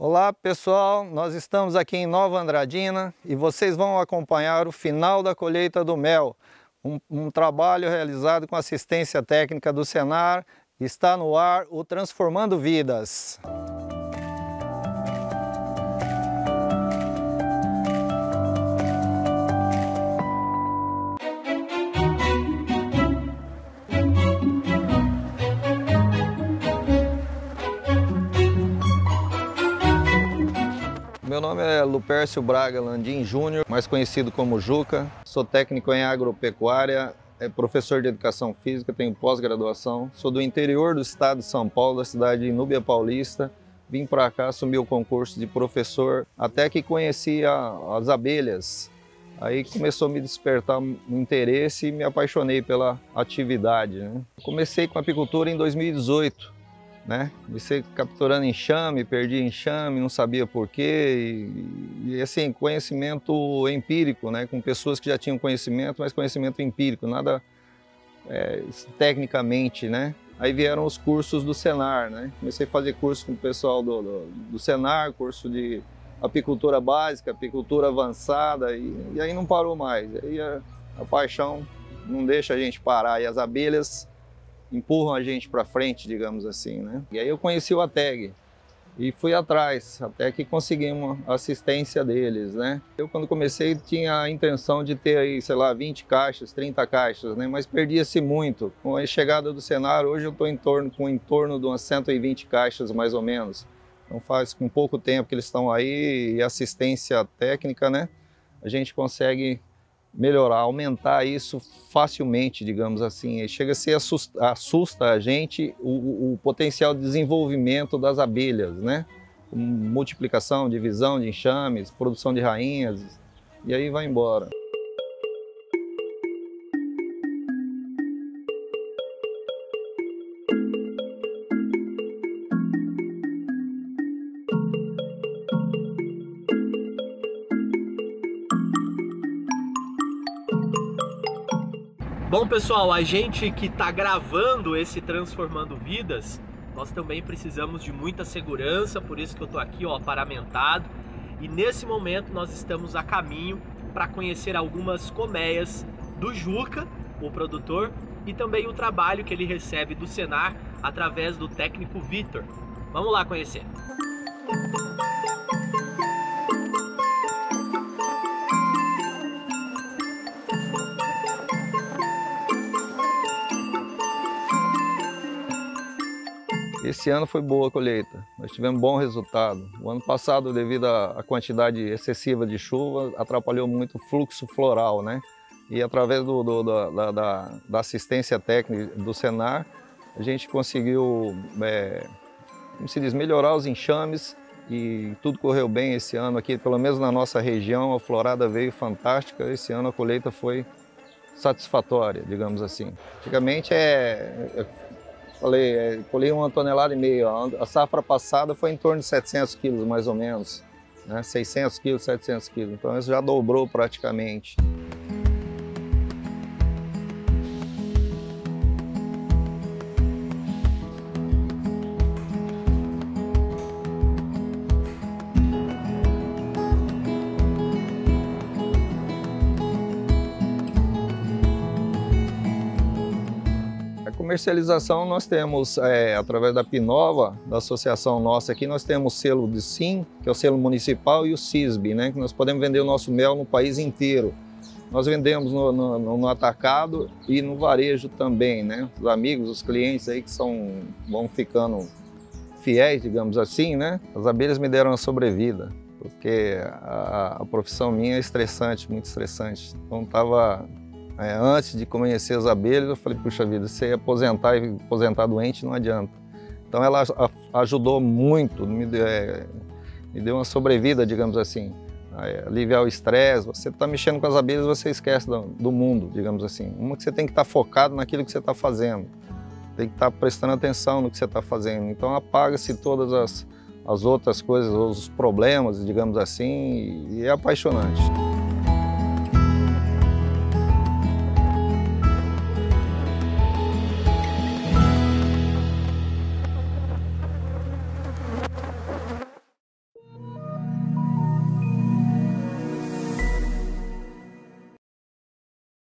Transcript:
Olá pessoal, nós estamos aqui em Nova Andradina e vocês vão acompanhar o final da colheita do mel, um, um trabalho realizado com assistência técnica do Senar, está no ar o Transformando Vidas. Meu nome é Lupércio Braga Landim Júnior, mais conhecido como Juca. Sou técnico em agropecuária, é professor de educação física, tenho pós-graduação. Sou do interior do estado de São Paulo, da cidade de Núbia Paulista. Vim para cá assumir o concurso de professor, até que conheci a, as abelhas. Aí começou a me despertar um interesse e me apaixonei pela atividade. Né? Comecei com apicultura em 2018 né? Comecei capturando enxame, perdi enxame, não sabia porquê e, e assim, conhecimento empírico, né? Com pessoas que já tinham conhecimento, mas conhecimento empírico, nada é, tecnicamente, né? Aí vieram os cursos do Senar, né? Comecei a fazer curso com o pessoal do, do, do Senar, curso de apicultura básica, apicultura avançada e, e aí não parou mais. Aí a, a paixão não deixa a gente parar e as abelhas empurram a gente para frente, digamos assim, né? E aí eu conheci o ATEG e fui atrás, até que consegui uma assistência deles, né? Eu quando comecei tinha a intenção de ter aí, sei lá, 20 caixas, 30 caixas, né? Mas perdia-se muito. Com a chegada do cenário, hoje eu estou em torno, com em torno de umas 120 caixas mais ou menos. Então faz com pouco tempo que eles estão aí e assistência técnica, né? A gente consegue melhorar, aumentar isso facilmente, digamos assim. Chega a ser assusta, assusta a gente o, o, potencial de desenvolvimento das abelhas, né? Multiplicação, divisão de enxames, produção de rainhas, e aí vai embora. Bom, pessoal, a gente que está gravando esse Transformando Vidas, nós também precisamos de muita segurança, por isso que eu estou aqui, ó, paramentado. E nesse momento nós estamos a caminho para conhecer algumas colmeias do Juca, o produtor, e também o trabalho que ele recebe do Senar através do técnico Vitor. Vamos lá conhecer. Música Esse ano foi boa a colheita, nós tivemos bom resultado. O ano passado, devido à quantidade excessiva de chuva, atrapalhou muito o fluxo floral, né? E através do, do, da, da, da, assistência técnica do Senar, a gente conseguiu, é, como se diz, melhorar os enxames e tudo correu bem esse ano aqui, pelo menos na nossa região, a florada veio fantástica. Esse ano a colheita foi satisfatória, digamos assim. Antigamente é, é Falei, é, colhi uma tonelada e meia. A safra passada foi em torno de 700 quilos, mais ou menos. Né? 600 quilos, 700 quilos. Então isso já dobrou praticamente. Comercialização nós temos, é, através da Pinova, da associação nossa aqui, nós temos o selo de SIM, que é o selo municipal, e o CISB, né, que nós podemos vender o nosso mel no país inteiro. Nós vendemos no, no, no, atacado e no varejo também, né? Os amigos, os clientes aí que são, vão ficando fiéis, digamos assim, né? As abelhas me deram a sobrevida, porque a, a profissão minha é estressante, muito estressante. Então estava é, antes de conhecer as abelhas, eu falei, puxa vida, se aposentar e aposentar doente não adianta. Então ela ajudou muito, me deu, é, me deu uma sobrevida, digamos assim. É, aliviar o estresse, você está mexendo com as abelhas, você esquece do, do, mundo, digamos assim. Uma que você tem que estar tá focado naquilo que você está fazendo, tem que estar tá prestando atenção no que você está fazendo. Então apaga-se todas as, as outras coisas, os problemas, digamos assim, e é apaixonante.